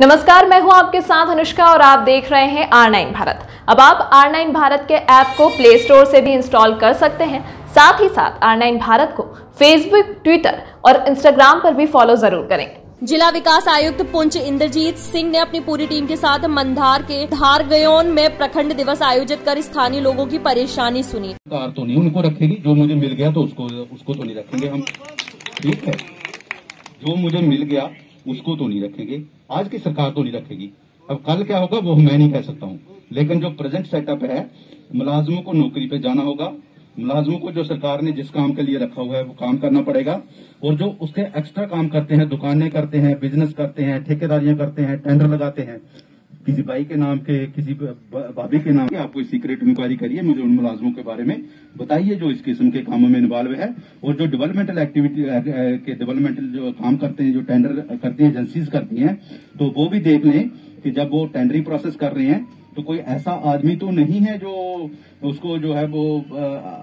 नमस्कार मैं हूँ आपके साथ अनुष्का और आप देख रहे हैं आर नाइन भारत। अब आप आर नाइन भारत के ऐप को प्ले स्टोर से भी इंस्टॉल कर सकते हैं। साथ ही साथ आर नाइन भारत को फेसबुक ट्विटर और इंस्टाग्राम पर भी फॉलो ज़रूर करें। जिला विकास आयुक्त पुंछ इंद्रजीत सिंह ने अपनी पूरी टीम के साथ मंदार के धारगयोन में प्रखंड दिवस आयोजित कर स्थानीय लोगों की परेशानी सुनी। कार तो नहीं उनको रखेगी। जो मुझे मिल गया तो उसको उसको तो नहीं रखेंगे हम। ठीक है? जो मुझे मिल गया उसको तो नहीं रखेंगे, आज की सरकार तो नहीं रखेगी। अब कल क्या होगा, वो मैं नहीं कह सकता हूँ। लेकिन जो प्रेजेंट सेटअप है, मुलाजमों को नौकरी पे जाना होगा। मुलाजमों को जो सरकार ने जिस काम के लिए रखा हुआ है, वो काम करना पड़ेगा। और जो उसके एक्स्ट्रा काम करते हैं, दुकानें करते हैं बिज़नेस करते हैं, ठेकेदारियाँ करते हैं टेंडर लगाते हैं किसी भाई के नाम के, किसी भाभी के नाम के, आप कोई सीक्रेट इंक्वायरी करिए मुझे उन मुलाजमों के बारे में। बताइए जो इस किस्म के कामों में इन्वॉल्व है और जो डेवलपमेंटल एक्टिविटी के डेवलपमेंटल जो काम करते हैं, जो टेंडर करती हैं एजेंसीज करती हैं तो वो भी देख लें कि जब वो टेंडरिंग प्रोसेस कर रहे हैं तो कोई ऐसा आदमी तो नहीं है जो उसको जो है वो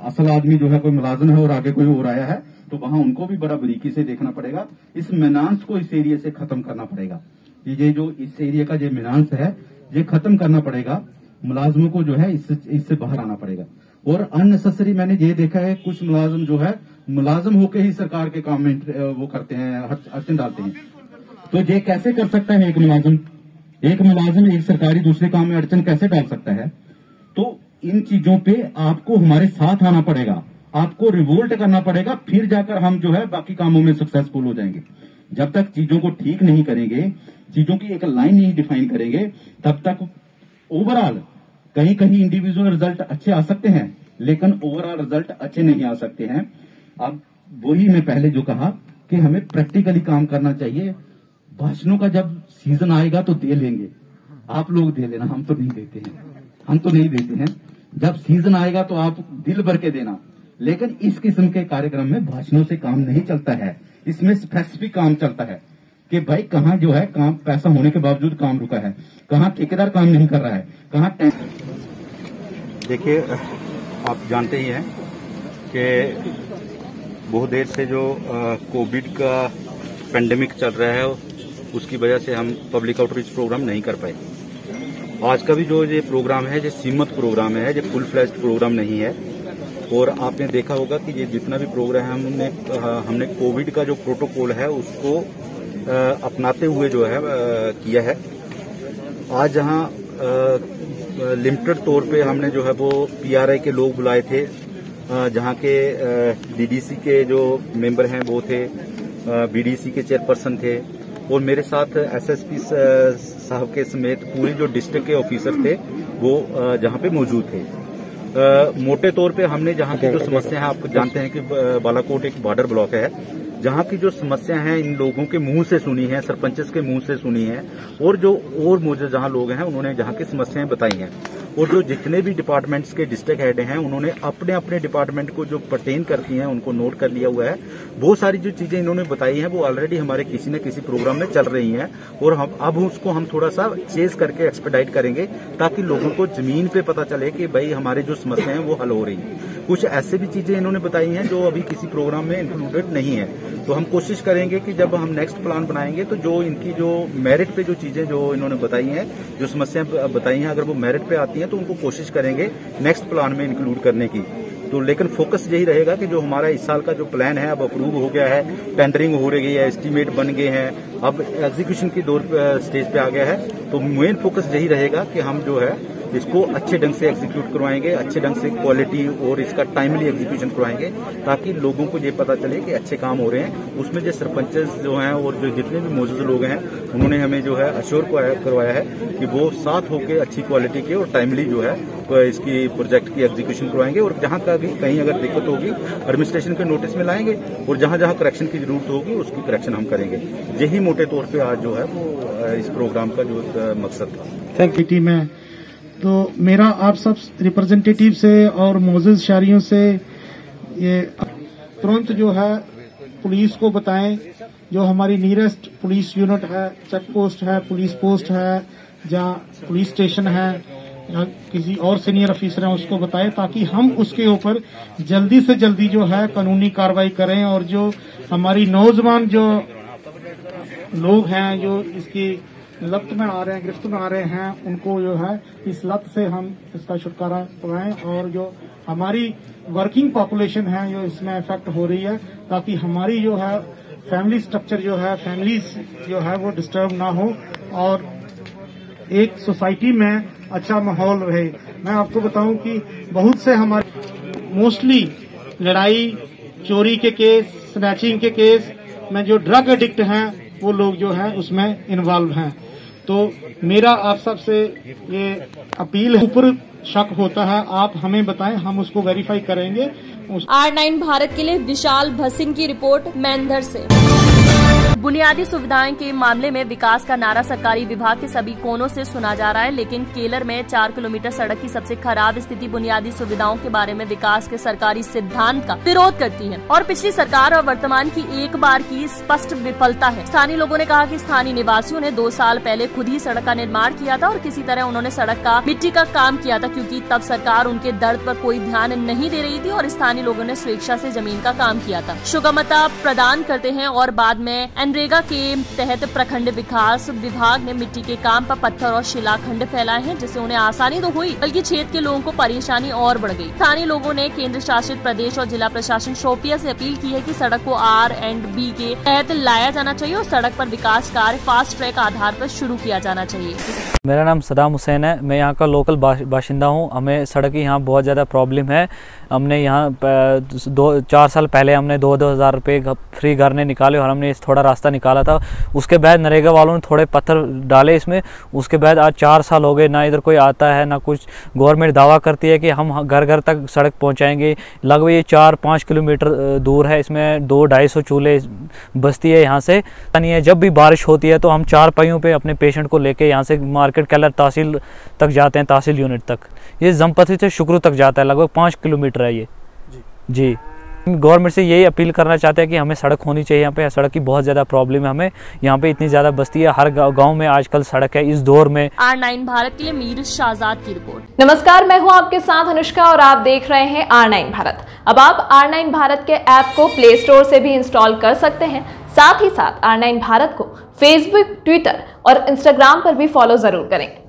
असल आदमी जो है कोई मुलाजम है और आगे कोई और आया है तो वहाँ उनको भी बड़ा बरीकी से देखना पड़ेगा। इस मेनांस को इस एरिया से खत्म करना पड़ेगा। ये जो इस एरिया का जो मिनांस है, ये खत्म करना पड़ेगा। मुलाजमों को जो है इससे इससे बाहर आना पड़ेगा। और अननेसेसरी मैंने ये देखा है, कुछ मुलाजम जो है, मुलाजम होके ही सरकार के काम में वो करते हैं अड़चन डालते हैं। तो ये कैसे कर सकता है एक मुलाजिम? एक मुलाजिम एक सरकारी, दूसरे काम में अड़चन कैसे डाल सकता है? तो इन चीज़ों पे आपको हमारे साथ आना पड़ेगा। आपको रिवोल्ट करना पड़ेगा, फिर जाकर हम जो है बाकी कामों में सक्सेसफुल हो जाएँगे। जब तक चीज़ों को ठीक नहीं करेंगे, चीज़ों की एक लाइन नहीं डिफाइन करेंगे, तब तक ओवरऑल कहीं कहीं इंडिविजुअल रिज़ल्ट अच्छे आ सकते हैं, लेकिन ओवरऑल रिज़ल्ट अच्छे नहीं आ सकते हैं। अब वही मैं पहले जो कहा कि हमें प्रैक्टिकली काम करना चाहिए। भाषणों का जब सीज़न आएगा तो दे लेंगे। आप लोग दे लेना, हम तो नहीं देते हैं। हम तो नहीं देते हैं। जब सीज़न आएगा तो आप दिल भर के देना। लेकिन इस किस्म के कार्यक्रम में भाषणों से काम नहीं चलता है। इसमें स्पेसिफिक काम चलता है कि भाई कहाँ जो है काम पैसा होने के बावजूद काम रुका है, कहाँ ठेकेदार काम नहीं कर रहा है, कहाँ देखिए, आप जानते ही हैं कि बहुत देर से जो कोविड का पेंडेमिक चल रहा है, उसकी वजह से हम पब्लिक आउटरीच प्रोग्राम नहीं कर पाए। आज का भी जो ये प्रोग्राम है, ये सीमित प्रोग्राम है, ये फुल फ्लैश्ड प्रोग्राम नहीं है। और आपने देखा होगा कि ये जितना भी प्रोग्राम हमने हमने कोविड का जो प्रोटोकॉल है, उसको अपनाते हुए जो है किया है। आज जहाँ लिमिटेड तौर पे हमने जो है वो पीआरआई के लोग बुलाए थे जहाँ के डीडीसी के जो मेंबर हैं, वो थे बीडीसी के चेयरपर्सन थे, और मेरे साथ एसएसपी साहब के समेत पूरी जो डिस्ट्रिक्ट के ऑफिसर थे, वो जहाँ पे मौजूद थे। मोटे तौर पे हमने जहाँ की जो समस्या है, आप जानते हैं कि बालाकोट एक बॉर्डर ब्लॉक है, जहाँ की जो समस्या है, इन लोगों के मुँह से सुनी है, सरपंचस के मुँह से सुनी है, और जो और मौजूद जहाँ लोग हैं, उन्होंने जहाँ की समस्याएँ बताई हैं। और जो जितने भी डिपार्टमेंट्स के डिस्ट्रिक्ट हेड हैं, उन्होंने अपने अपने डिपार्टमेंट को जो पर्टेन करती हैं, उनको नोट कर लिया हुआ है। बहुत सारी जो चीज़ें इन्होंने बताई हैं, वो ऑलरेडी हमारे किसी न किसी प्रोग्राम में चल रही हैं और हम, अब उसको हम थोड़ा सा चेज करके एक्सपेडाइट करेंगे, ताकि लोगों को ज़मीन पे पता चले कि भाई हमारे जो समस्याएँ हैं, वो हल हो रही हैं। कुछ ऐसे भी चीज़ें इन्होंने बताई हैं, जो अभी किसी प्रोग्राम में इंक्लूडेड नहीं है। तो हम कोशिश करेंगे कि जब हम नेक्स्ट प्लान बनाएँगे तो जो इनकी जो मेरिट पे जो चीज़ें जो इन्होंने बताई हैं, जो समस्याएँ बताई हैं, अगर वो मेरिट पे आती हैं तो उनको कोशिश करेंगे नेक्स्ट प्लान में इंक्लूड करने की। तो लेकिन फोकस यही रहेगा कि जो हमारा इस साल का जो प्लान है, अब अप्रूव हो गया है टेंडरिंग हो रही है एस्टीमेट बन गए हैं, अब एग्जीक्यूशन की दौर स्टेज पे आ गया है तो मेन फोकस यही रहेगा कि हम जो है इसको अच्छे ढंग से एग्जीक्यूट करवाएँगे, अच्छे ढंग से क्वालिटी और इसका टाइमली एग्जीक्यूशन करवाएँगे, ताकि लोगों को ये पता चले कि अच्छे काम हो रहे हैं। उसमें जो सरपंचेस जो हैं और जो जितने भी मौजूद लोग हैं, उन्होंने हमें जो है अश्योर करवाया है कि वो साथ होकर अच्छी क्वालिटी के और टाइमली जो है इसकी प्रोजेक्ट की एग्जीक्यूशन करवाएँगे। और जहाँ का भी कहीं अगर दिक्कत होगी एडमिनिस्ट्रेशन के नोटिस में लाएँगे और जहाँ जहाँ करेक्शन की ज़रूरत होगी, उसकी करेक्शन हम करेंगे। यही मोटे तौर पे आज जो है वो इस प्रोग्राम का जो मकसद था। थैंक यू है तो मेरा आप सब रिप्रेजेंटेटिव से और मौजूद शारियों से ये तुरंत जो है पुलिस को बताएँ, जो हमारी नियरेस्ट पुलिस यूनिट है चेक पोस्ट है, पुलिस पोस्ट है, जहाँ पुलिस स्टेशन है या किसी और सीनियर ऑफिसर है, उसको बताएँ ताकि हम उसके ऊपर जल्दी से जल्दी जो है कानूनी कार्रवाई करें और जो हमारी नौजवान जो लोग हैं, जो इसकी लत में आ रहे हैं गिरफ्त में आ रहे हैं, उनको जो है, इस लत से हम इसका छुटकारा पाएँ और जो हमारी वर्किंग पॉपुलेशन है, जो इसमें इफ़ेक्ट हो रही है, ताकि हमारी जो है फैमिली स्ट्रक्चर जो है फैमिलीज़ जो है, वो डिस्टर्ब ना हो और एक सोसाइटी में अच्छा माहौल रहे। मैं आपको बताऊँ कि बहुत से हमारे मोस्टली लड़ाई, चोरी के केस स्नैचिंग के केस में जो ड्रग एडिक्ट हैं वो लोग जो हैं, उसमें इन्वॉल्व हैं। तो मेरा आप सबसे ये अपील ऊपर शक होता है, आप हमें बताएँ, हम उसको वेरीफाई करेंगे। उस... आर नाइन भारत के लिए विशाल भसिन की रिपोर्ट मैंधर से। बुनियादी सुविधाएँ के मामले में विकास का नारा सरकारी विभाग के सभी कोनों से सुना जा रहा है, लेकिन केलर में चार किलोमीटर सड़क की सबसे खराब स्थिति बुनियादी सुविधाओं के बारे में विकास के सरकारी सिद्धांत का विरोध करती है। और पिछली सरकार और वर्तमान की एक बार की स्पष्ट विफलता है। स्थानीय लोगों ने कहा की स्थानीय निवासियों ने दो साल पहले खुद ही सड़क का निर्माण किया था और किसी तरह उन्होंने सड़क का, मिट्टी का काम किया था, क्यूँकी तब सरकार उनके दर्द आरोप कोई ध्यान नहीं दे रही थी और स्थानीय लोगों ने स्वेच्छा ऐसी ज़मीन का काम किया था। सुगमता प्रदान करते हैं और बाद में मनरेगा के तहत प्रखंड विकास विभाग ने मिट्टी के काम पर पत्थर और शिलाखंड फैलाए हैं, जिससे उन्हें आसानी तो हुई, बल्कि क्षेत्र के लोगों को परेशानी और बढ़ गई। स्थानीय लोगों ने केंद्र शासित प्रदेश और जिला प्रशासन शोपिया से अपील की है कि सड़क को आर एंड बी के तहत लाया जाना चाहिए और सड़क पर विकास कार्य फास्ट ट्रैक आधार पर शुरू किया जाना चाहिए। मेरा नाम सदाम हुसैन है। मैं यहाँ का लोकल बाशिंदा हूँ। हमें सड़क की यहाँ बहुत ज़्यादा प्रॉब्लम है। हमने यहाँ दो, चार साल पहले हमने दो दो हज़ार रुपये फ्री घर ने निकाले और हमने थोड़ा रास्ता निकाला था। उसके बाद नरेगा वालों ने थोड़े पत्थर डाले इसमें। उसके बाद आज चार साल हो गए ना इधर कोई आता है ना कुछ। गवर्नमेंट दावा करती है कि हम घर घर तक सड़क पहुँचाएँगे। लगभग ये चार पाँच किलोमीटर दूर है इसमें। दो ढाई सौ चूल्हे बस्ती है यहाँ से। नहीं है जब भी बारिश होती है तो हम चार पहियों पर अपने पेशेंट को लेके यहाँ से मार्केट कैलर तहसील तक जाते हैं तहसील यूनिट तक। ये जमपति से शुक्र तक जाता है लगभग पाँच किलोमीटर है ये। जी, जी। गवर्नमेंट से यही अपील करना चाहते हैं कि हमें सड़क होनी चाहिए यहाँ पे। सड़क की बहुत ज़्यादा प्रॉब्लम है हमें। यहाँ पे इतनी ज़्यादा बस्ती है। हर गाँव में आजकल सड़क है। इस दौर में आर नाइन भारत के लिए मीर शाहजाद की रिपोर्ट। नमस्कार मैं हूँ आपके साथ अनुष्का और आप देख रहे हैं आर नाइन भारत। अब आप आर नाइन भारत के ऐप को प्ले स्टोर से भी इंस्टॉल कर सकते हैं। साथ ही साथ आर नाइन भारत को फेसबुक ट्विटर और इंस्टाग्राम पर भी फॉलो ज़रूर करें।